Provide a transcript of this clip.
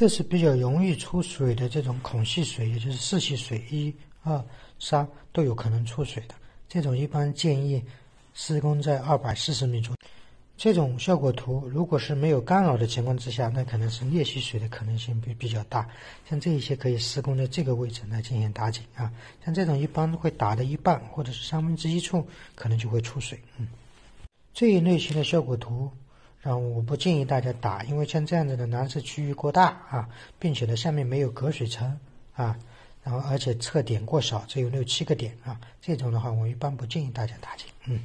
这是比较容易出水的这种孔隙水，也就是四隙水一、二、三都有可能出水的。这种一般建议施工在二百四十米左右。这种效果图如果是没有干扰的情况之下，那可能是裂隙水的可能性比比较大。像这一些可以施工在这个位置来进行打井啊。像这种一般会打的一半或者是三分之一处，可能就会出水。嗯，这一类型的效果图。然后我不建议大家打，因为像这样子的蓝色区域过大啊，并且呢下面没有隔水层啊，然后而且测点过少，只有六七个点啊，这种的话我一般不建议大家打进，嗯。